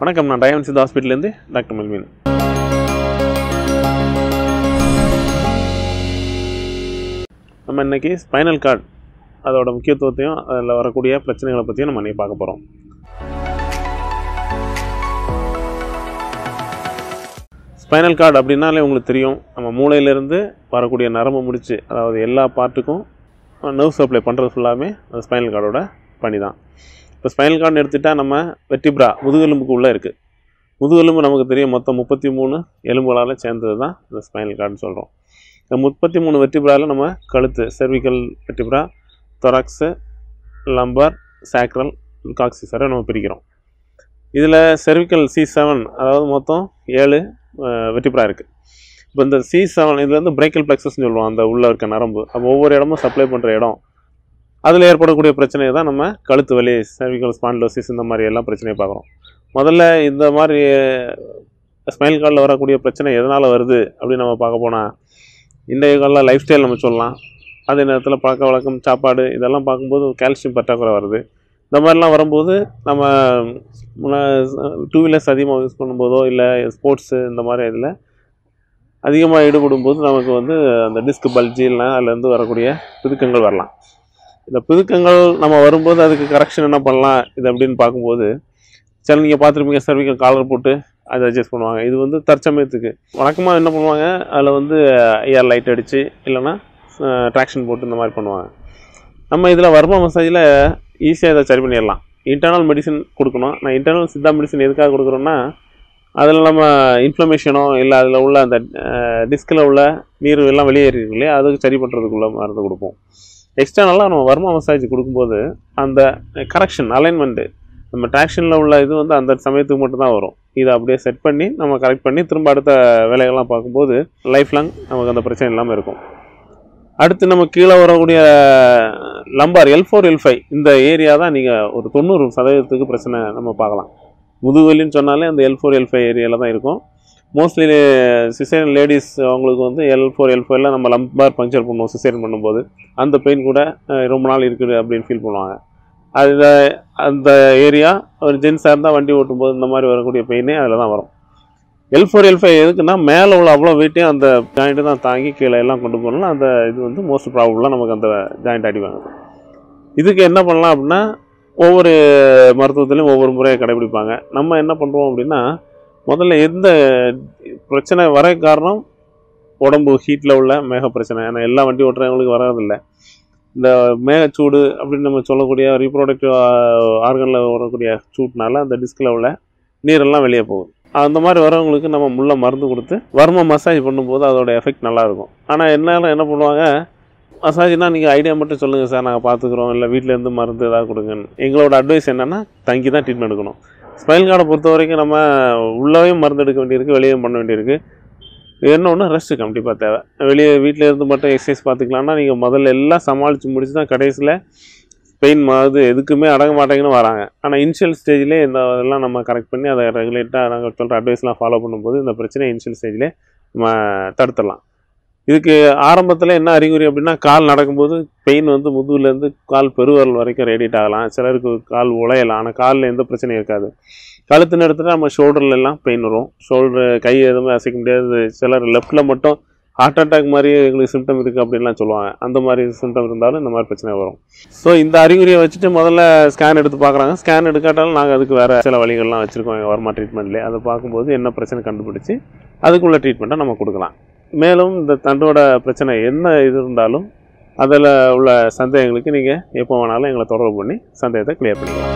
வணக்கம் நான் டயமன் சித் ஹாஸ்பிட்டல்லேருந்து டாக்டர் மல்மீன். நம்ம இன்னைக்கு ஸ்பைனல் கார்டு அதோட முக்கியத்துவத்தையும் அதில் வரக்கூடிய பிரச்சனைகளை பற்றியும் நம்ம இன்றைக்கி பார்க்க போகிறோம் ஸ்பைனல் கார்டு அப்படின்னாலே உங்களுக்கு தெரியும் நம்ம மூளையிலேருந்து வரக்கூடிய நரம்பு முடிச்சு அதாவது எல்லா பார்ட்டுக்கும் நர்வ் சப்ளை பண்ணுறது ஃபுல்லாமே அந்த ஸ்பைனல் கார்டோட பணி தான் இப்போ ஸ்பைனல் கார்டு எடுத்துட்டால் நம்ம வெட்டிப்ரா முதுகெலும்புக்கு உள்ளே இருக்குது முதுகெலும்பு நமக்கு தெரியும் மொத்தம் முப்பத்தி மூணு எலும்புகளால் சேர்ந்தது தான் இந்த ஸ்பைனல் கார்டுன்னு சொல்கிறோம் இந்த முப்பத்தி மூணு வெட்டிப்ராவில் நம்ம கழுத்து cervical vertebra thorax lumbar sacral காக்சிசரை நம்ம பிரிக்கிறோம். இதில் செர்விக்கல் சி செவன் அதாவது மொத்தம் ஏழு வெட்டிப்ரா இருக்குது இப்போ இந்த சி செவன் இதில் வந்து பிரேக்கல் பிளெக்ஸஸ்னு சொல்லுவோம் அந்த உள்ளே இருக்க நரம்பு. அப்போ ஒவ்வொரு இடமும் சப்ளை பண்ணுற இடம் அதில் ஏற்படக்கூடிய பிரச்சனையை தான் நம்ம கழுத்து வலி cervical ஸ்பான்லோசிஸ் இந்த மாதிரி எல்லாம் பிரச்சனையை பார்க்குறோம். முதல்ல இந்த மாதிரி ஸ்மைல் காலில் வரக்கூடிய பிரச்சனை எதனால் வருது அப்படின்னு நம்ம பார்க்க போனால் இன்றைய காலில் லைஃப் ஸ்டைல் நம்ம சொல்லலாம். அதே நேரத்தில் பழக்க வழக்கம் சாப்பாடு இதெல்லாம் பார்க்கும்போது கால்சியம் பற்றாக்குறை வருது. இந்த மாதிரிலாம் வரும்போது நம்ம டூ வீலர்ஸ் அதிகமாக யூஸ் பண்ணும்போதோ இல்லை ஸ்போர்ட்ஸு இந்த மாதிரி இதில் அதிகமாக ஈடுபடும் போது நமக்கு வந்து அந்த டிஸ்க் பல்ஜி இல்லை அதுலேருந்து வரக்கூடிய துதுக்கங்கள் வரலாம். இந்த பிதுக்கங்கள் நம்ம வரும்போது அதுக்கு கரெக்ஷன் என்ன பண்ணலாம் இது அப்படின்னு பார்க்கும்போது சில நீங்கள் பார்த்துருப்பீங்க சர்விக்கல் காலர் போட்டு அதை அட்ஜஸ்ட் பண்ணுவாங்க. இது வந்து தற்சமயத்துக்கு. வழக்கமாக என்ன பண்ணுவாங்க அதில் வந்து ஏர் லைட் அடித்து இல்லைன்னா ட்ராக்ஷன் போட்டு இந்த மாதிரி பண்ணுவாங்க. நம்ம இதில் வர்மா மசாஜில் ஈஸியாக இதை சரி பண்ணிடலாம். இன்டர்னல் மெடிசன் கொடுக்கணும். நான் இன்டர்னல் சித்தா மெடிசன் எதுக்காக கொடுக்குறோன்னா அதில் நம்ம இன்ஃப்ளமேஷனோ இல்லை அதில் உள்ள அந்த டிஸ்கில் உள்ள நீர் எல்லாம் வெளியேறிருக்கு இல்லையா அதுக்கு சரி பண்ணுறதுக்குள்ள மருந்து கொடுப்போம். எக்ஸ்டர்னலாக நம்ம வர்மா மசாஜ் கொடுக்கும்போது அந்த கரெக்ஷன் அலைன்மெண்ட்டு நம்ம ட்ராக்ஷனில் உள்ள இது வந்து அந்த சமயத்துக்கு மட்டும்தான் வரும். இதை அப்படியே செட் பண்ணி நம்ம கரெக்ட் பண்ணி திரும்ப அடுத்த வேலைகள்லாம் பார்க்கும்போது லைஃப் லாங் நமக்கு அந்த பிரச்சனை இல்லாமல் இருக்கும். அடுத்து நம்ம கீழே வரக்கூடிய lumbar L four L five இந்த ஏரியா தான் நீங்கள் ஒரு தொண்ணூறு சதவீதத்துக்கு பிரச்சனை நம்ம பார்க்கலாம். முதுகுவலின்னு சொன்னாலே அந்த எல் ஃபோர் எல் ஃபைவ் ஏரியாவில் தான் இருக்கும். மோஸ்ட்லி சிசேரியன் லேடிஸ் அவங்களுக்கு வந்து எல் ஃபோர் எல் ஃபைவ்ல நம்ம லம்பார் பங்க்சர் பண்ணுவோம் சிசேரியன் பண்ணும்போது. அந்த பெயின் கூட ரொம்ப நாள் இருக்குது அப்படின்னு ஃபீல் பண்ணுவாங்க. அதில் அந்த ஏரியா ஒரு ஜென்ஸாக இருந்தால் வண்டி ஓட்டும்போது இந்த மாதிரி வரக்கூடிய பெயினே அதில் தான் வரும். எல் ஃபோர் எல் ஃபைவ் எதுக்குன்னா மேலே உள்ள அவ்வளோ வெயிட்டையும் அந்த ஜாயிண்ட்டு தான் தாங்கி கீழே எல்லாம் கொண்டு போகலாம் அந்த இது வந்து மோஸ்ட் ப்ராப்ளம்லாம் நமக்கு அந்த ஜாயிண்ட் அடிவாங்க இதுக்கு என்ன பண்ணலாம் அப்படின்னா ஒவ்வொரு மருத்துவத்துலேயும் ஒவ்வொரு முறையை கடைபிடிப்பாங்க. நம்ம என்ன பண்ணுறோம் அப்படின்னா முதல்ல எந்த பிரச்சனை வர காரணம் உடம்பு ஹீட்டில் உள்ள மேக பிரச்சனை. ஏன்னா எல்லா வண்டி ஓட்டுறவங்களுக்கு வராதில்ல. இந்த மேகச்சூடு அப்படின்னு நம்ம சொல்லக்கூடிய ரீப்ரொடக்டிவ் ஆர்கனில் வரக்கூடிய சூட்னால அந்த டிஸ்கில் உள்ள நீரெல்லாம் வெளியே போகும் அந்த மாதிரி வரவங்களுக்கு நம்ம முள்ள மருந்து கொடுத்து வர்ம மசாஜ் பண்ணும்போது அதோட எஃபெக்ட் நல்லாயிருக்கும். ஆனால் என்னால் என்ன பண்ணுவாங்க? மசாஜ்னால் நீங்கள் ஐடியா மட்டும் சொல்லுங்கள் சார். நாங்கள் பார்த்துக்குறோம். இல்லை வீட்டிலேருந்து மருந்து ஏதாவது கொடுங்கன்னு. எங்களோட அட்வைஸ் என்னென்னா தங்கி தான் ட்ரீட்மெண்ட் எடுக்கணும். ஸ்பைனல் கார்டை பொறுத்த வரைக்கும் நம்ம உள்ளவையும் மருந்து எடுக்க வேண்டியிருக்கு வெளியே பண்ண வேண்டியிருக்கு. என்ன ஒன்று ரெஸ்ட்டு கண்டிப்பாக தேவை. வெளியே வீட்டில் இருந்து மட்டும் எக்ஸசைஸ் பார்த்துக்கலாம்னா நீங்கள் முதல்ல எல்லாம் சமாளித்து முடிச்சு தான் கடைசியில் பெயின் மாறுது எதுக்குமே அடங்க மாட்டேங்கன்னு வராங்க. ஆனால் இனிஷியல் ஸ்டேஜ்லேயே இந்த இதெல்லாம் நம்ம கரெக்ட் பண்ணி அதை ரெகுலேட்டாக நாங்கள் சொல்கிற அட்வைஸ்லாம் ஃபாலோ பண்ணும்போது இந்த பிரச்சனை இனிஷியல் ஸ்டேஜ்லேயே நம்ம தடுத்துடலாம். இதுக்கு ஆரம்பத்தில் என்ன அறிகுறி அப்படின்னா கால் நடக்கும்போது பெயின் வந்து முதுகுலேருந்து கால் பெருவரல் வரைக்கும் ரேடியேட் ஆகலாம். சிலருக்கு கால் உழையலாம் ஆனால் காலில் எந்த பிரச்சனையும் இருக்காது. கழுத்து நேரத்தில் நம்ம ஷோல்டர்லலாம் பெயின் வரும். ஷோல்டர் கை எதுவுமே அசைக்க முடியாது. சிலர் லெஃப்ட்டில் மட்டும் ஹார்ட் அட்டாக் மாதிரி எங்களுக்கு சிம்டம் இருக்குது அப்படின்லாம் சொல்லுவாங்க. அந்த மாதிரி சிம்டம் இருந்தாலும் இந்த மாதிரி பிரச்சனை வரும். ஸோ இந்த அறிகுறியை வச்சுட்டு முதல்ல ஸ்கேன் எடுத்து பார்க்குறாங்க. ஸ்கேன் எடுக்காட்டாலும் நாங்கள் அதுக்கு வேறு சில வழிகள்லாம் வச்சுருக்கோம். எங்கள் வர்மா ட்ரீட்மெண்ட்லேயே அதை பார்க்கும்போது என்ன பிரச்சனை கண்டுபிடிச்சி அதுக்குள்ள ட்ரீட்மெண்ட்டை நம்ம கொடுக்கலாம். மேலும் இந்த தண்டோட பிரச்சனை என்ன இது இருந்தாலும் அதில் உள்ள சந்தேகங்களுக்கு நீங்கள் எப்போ வேணாலும் எங்களை தொடர்பு பண்ணி சந்தேகத்தை கிளியர் பண்ணிக்கலாம்.